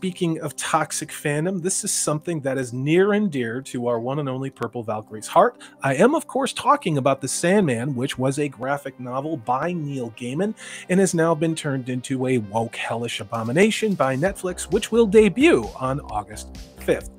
speaking of toxic fandom, this is something that is near and dear to our one and only Purple Valkyrie's heart. I am, of course, talking about The Sandman, which was a graphic novel by Neil Gaiman and has now been turned into a woke hellish abomination by Netflix, which will debut on August 5th.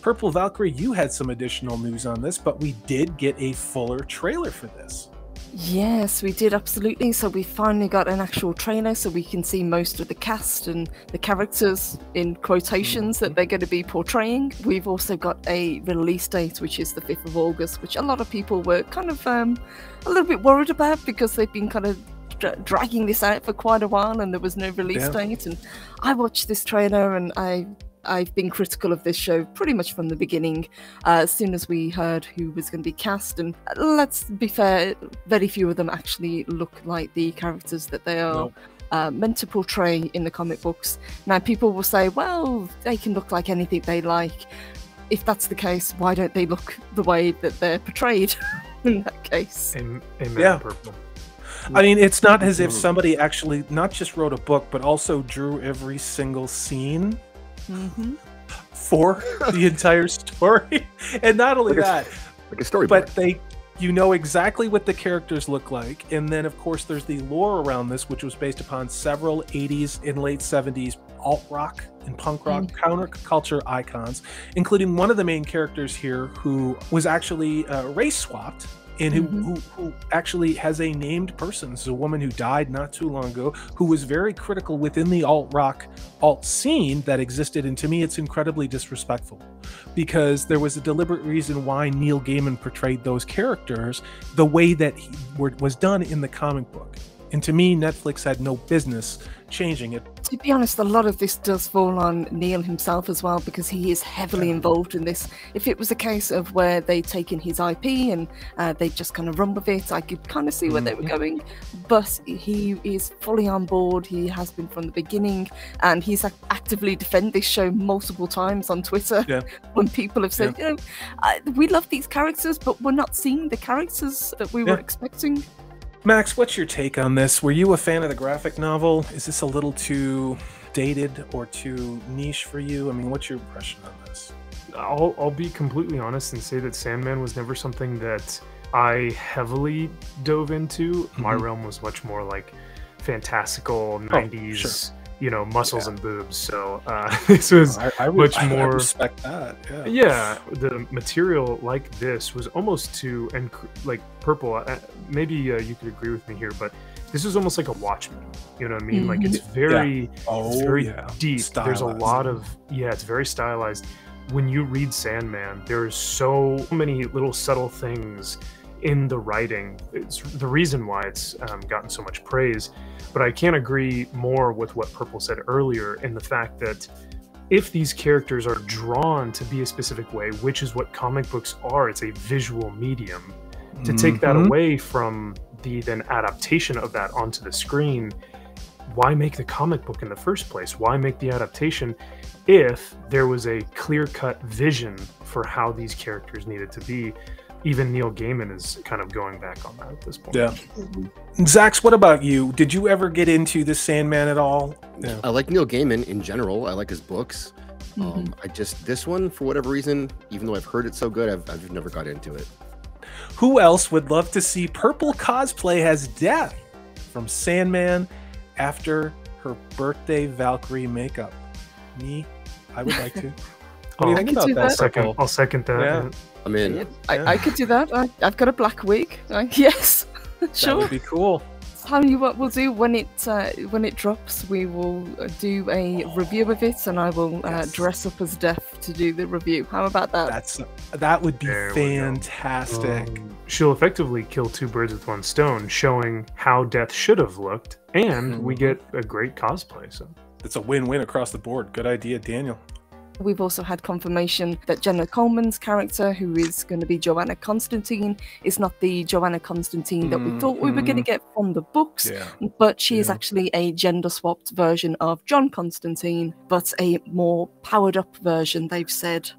Purple Valkyrie, you had some additional news on this, but we did get a fuller trailer for this. Yes, we did absolutely. So we finally got an actual trailer so we can see most of the cast and the characters in quotations that they're going to be portraying. We've also got a release date, which is the 5th of August, which a lot of people were kind of um, a little bit worried about because they've been kind of dra- dragging this out for quite a while and there was no release Yeah. date. And I watched this trailer and I I've been critical of this show pretty much from the beginning. Uh, as soon as we heard who was going to be cast, and uh, let's be fair, very few of them actually look like the characters that they are Nope. uh, meant to portray in the comic books. Now, people will say, well, they can look like anything they like. If that's the case, why don't they look the way that they're portrayed in that case? Am- Amen, Yeah. purple. I mean, it's not as if Mhm. somebody actually not just wrote a book, but also drew every single scene hmm for the entire story. And not only Like a- that, Like a storyboard. but they you know exactly what the characters look like and then of course there's the lore around this which was based upon several 80s and late 70s alt rock and punk rock counterculture icons including one of the main characters here who was actually uh, race swapped and who, Mhm. who, who actually has a named person. This is a woman who died not too long ago, who was very critical within the alt rock, alt scene that existed. And to me, it's incredibly disrespectful because there was a deliberate reason why Neil Gaiman portrayed those characters the way that he were, was done in the comic book. And to me, Netflix had no business changing it. To be honest, a lot of this does fall on Neil himself as well because he is heavily involved in this. If it was a case of where they'd taken his IP and uh, they just kind of run with it, I could kind of see where they were going. But he is fully on board. He has been from the beginning, and he's ac- actively defended this show multiple times on Twitter Yeah. when people have said, you know, I, we love these characters, but we're not seeing the characters that we Yeah. were expecting. Max, what's your take on this? Were you a fan of the graphic novel? Is this a little too dated or too niche for you? I mean, what's your impression on this? I'll, I'll be completely honest and say that Sandman was never something that I heavily dove into. My Mhm. realm was much more like fantastical 90s, you know, muscles Yeah. and boobs. So uh, this was. I, I, much I- I more- respect that. Yeah. Yeah, the material like this was almost to and like purple. Uh, maybe uh, you could agree with me here, but this is almost like a watchman You know what I mean? Like it's very, Oh, it's very yeah. deep. There's a lot of yeah, it's very stylized. When you read Sandman, there's so many little subtle things in the writing. It's the reason why it's um, gotten so much praise. But I can't agree more with what Purple said earlier in the fact that if these characters are drawn to be a specific way, which is what comic books are, it's a visual medium. To take that Mhm. away from the then adaptation of that onto the screen, why make the comic book in the first place? Why make the adaptation if there was a clear cut vision for how these characters needed to be? Even Neil Gaiman is kind of going back on that at this point. Yeah. Zax, what about you? Did you ever get into the Sandman at all? Yeah. I like Neil Gaiman in general. I like his books. Mm-hmm. Um, I just this one for whatever reason, even though I've heard it so good, I've, I've never got into it. Who else would love to see Purple cosplay as Death from Sandman after her birthday Valkyrie makeup? Me, I would like to. What do you Oh, think could about do that? I'll that. second, I'll second that. Yeah. yeah. I'm. Yeah, I, Yeah. I could do that. I, I've got a black wig. Uh, yes, That would be cool. Tell you what we'll do when it uh, when it drops. We will uh, do a review of it, and I will uh, dress up as Death to do the review. How about that? That's that would be There fantastic. Um, she'll effectively kill two birds with one stone, showing how death should have looked, and we get a great cosplay. So It's a win-win across the board. Good idea, Daniel. We've also had confirmation that Jenna Coleman's character, who is going to be Johanna Constantine, is not the Johanna Constantine that we mm, thought we were going to mm-hmm. get from the books. Yeah. But she is actually a gender swapped version of John Constantine, but a more powered up version, they've said.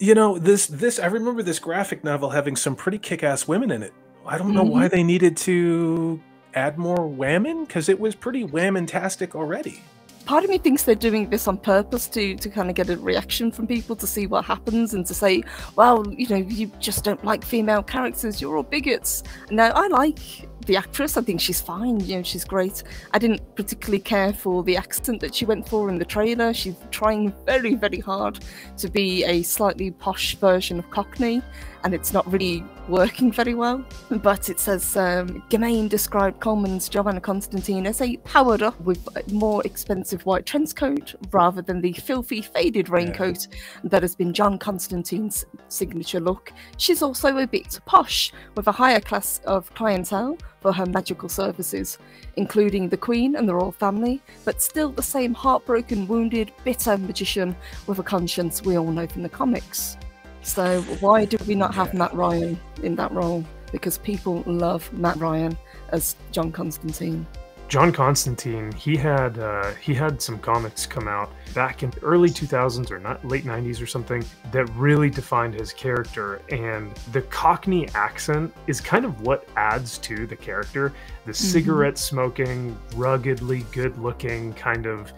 You know, this this I remember this graphic novel having some pretty kick-ass women in it. I don't know why mm-hmm. they needed to add more women because it was pretty whammon-tastic already. Part of me thinks they're doing this on purpose to to kind of get a reaction from people to see what happens and to say, well, you know, you just don't like female characters, you're all bigots. Now, I like the actress. I think she's fine. You know, she's great. I didn't particularly care for the accent that she went for in the trailer. She's trying very, very hard to be a slightly posh version of Cockney, and it's not really working very well. But it says um, Gaiman described Coleman's Johanna Constantine as a powered up with a more expensive white trench coat rather than the filthy faded raincoat yeah. that has been John Constantine's signature look. She's also a bit posh with a higher class of clientele for her magical services, including the Queen and the royal family, but still the same heartbroken, wounded, bitter magician with a conscience we all know from the comics. So why did we not have Matt Ryan in that role? Because people love Matt Ryan as John Constantine. John Constantine, he had uh, he had some comics come out back in early 2000s or not late 90s or something that really defined his character, and the Cockney accent is kind of what adds to the character. The mm-hmm. cigarette smoking, ruggedly good looking, kind of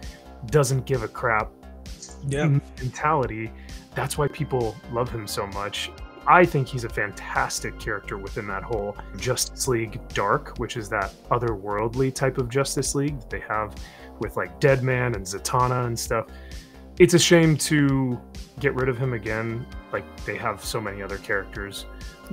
doesn't give a crap yeah. mentality. That's why people love him so much. I think he's a fantastic character within that whole Justice League Dark, which is that otherworldly type of Justice League that they have with like Deadman and Zatanna and stuff. It's a shame to get rid of him again. Like they have so many other characters.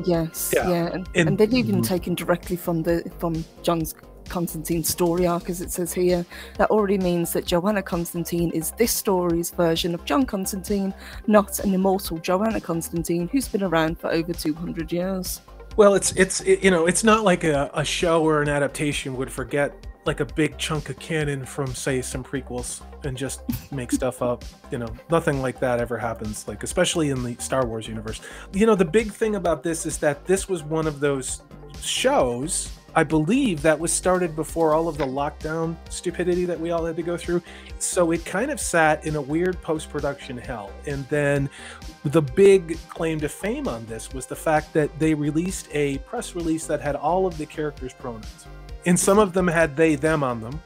Yes, yeah, yeah. And, and, and they've even mm-hmm. taken directly from the from John's Constantine's story arc, as it says here. That already means that Johanna Constantine is this story's version of John Constantine, not an immortal Johanna Constantine who's been around for over 200 years. Well, it's it's it, you know it's not like a, a show or an adaptation would forget like a big chunk of canon from say some prequels and just make stuff up you know nothing like that ever happens like especially in the star wars universe you know the big thing about this is that this was one of those shows I believe that was started before all of the lockdown stupidity that we all had to go through. So it kind of sat in a weird post production hell. And then the big claim to fame on this was the fact that they released a press release that had all of the characters' pronouns. And some of them had they, them on them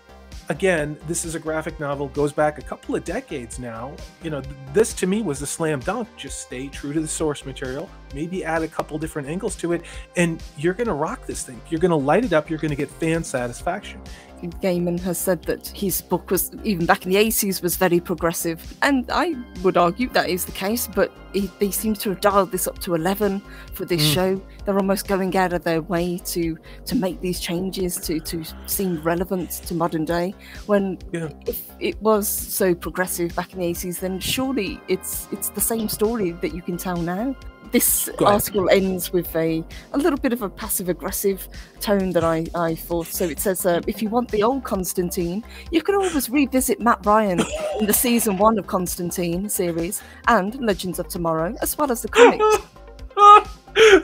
again, this is a graphic novel, goes back a couple of decades now. You know, this to me was a slam dunk. Just stay true to the source material, maybe add a couple different angles to it, and you're going to rock this thing. You're going to light it up. You're going to get fan satisfaction. Gaiman has said that his book was, even back in the 80s, was very progressive. And I would argue that is the case, but he, they seem to have dialed this up to 11 for this mm. show. They're almost going out of their way to to make these changes to, to seem relevant to modern day. When yeah. if it was so progressive back in the 80s, then surely it's it's the same story that you can tell now this article ends with a, a little bit of a passive aggressive tone that I, I thought. So it says, uh, if you want the old Constantine, you can always revisit Matt Ryan in the season one of Constantine series and Legends of Tomorrow, as well as the comics.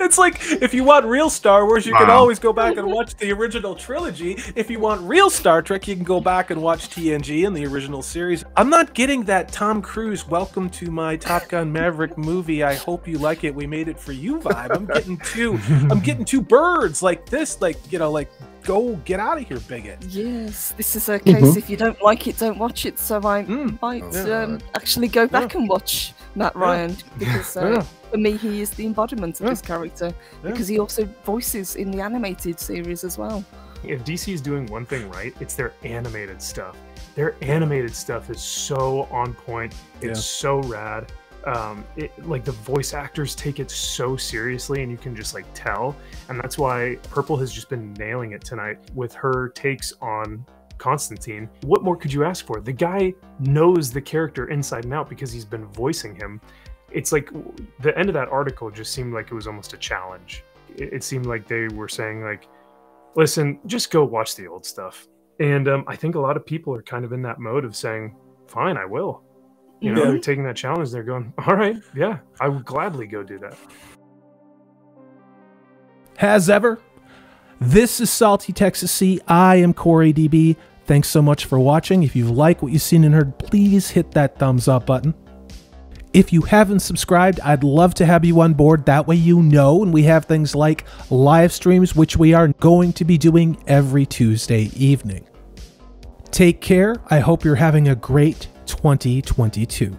it's like if you want real Star Wars, you wow. can always go back and watch the original trilogy. If you want real Star Trek, you can go back and watch TNG and the original series. I'm not getting that Tom Cruise "Welcome to my Top Gun Maverick movie. I hope you like it. We made it for you" vibe. I'm getting two. I'm getting two birds like this. Like you know, like go get out of here, bigot. Yes, this is a case. Mm-hmm. If you don't like it, don't watch it. So I mm. might yeah. um, actually go back yeah. and watch Matt Ryan yeah. because uh, for me, he is the embodiment of his character because he also voices in the animated series as well. If DC is doing one thing right, it's their animated stuff. Their animated stuff is so on point. It's so rad um, it, like the voice actors take it so seriously and you can just like tell. And that's why purple has just been nailing it tonight with her takes on constantine. What more could you ask for? The guy knows the character inside and out because he's been voicing him. It's like the end of that article just seemed like it was almost a challenge. It, it seemed like they were saying like listen just go watch the old stuff. And um, i think a lot of people are kind of in that mode of saying fine i will you know, they're taking that challenge. They're going, all right, yeah, I would gladly go do that. Has ever. This is Salty Texas C. I am Corey DB. Thanks so much for watching. If you like what you've seen and heard, please hit that thumbs up button. If you haven't subscribed, I'd love to have you on board. That way you know. And we have things like live streams, which we are going to be doing every Tuesday evening. Take care. I hope you're having a great 2022.